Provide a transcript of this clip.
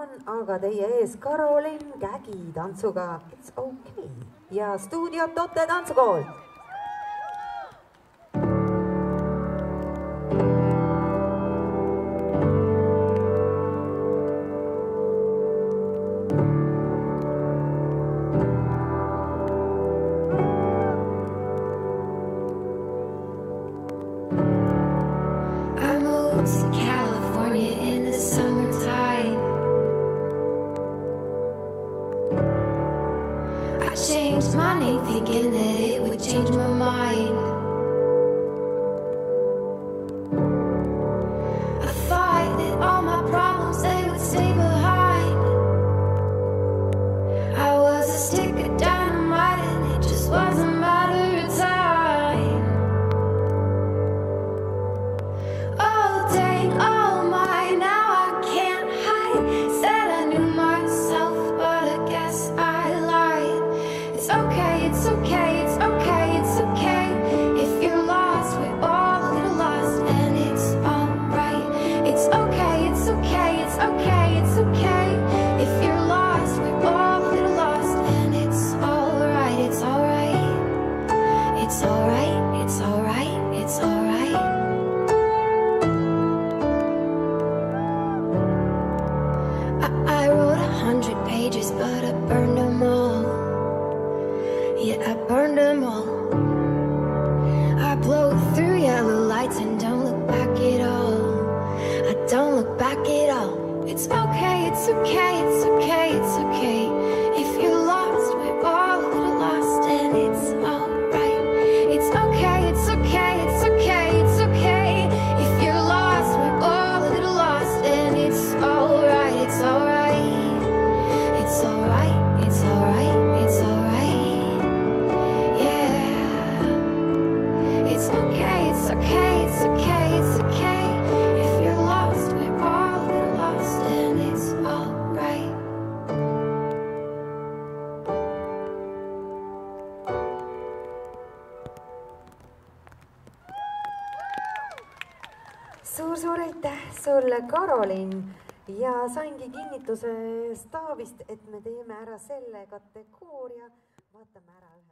on aga teie ees Karolin Kägi tantsuga? It's okay. Ja stuudio dotE tantsukool. Once cat. I changed my name thinking that it would change my mind. I thought that all my problems they would stay behind. I was a sticker down. I, wrote a hundred pages, but I burned them all. suur-suur aitäh sulle, Karolin. Ja saingi kinnituse staabist, et me teeme ära selle kategooria, vaatame ära ühe.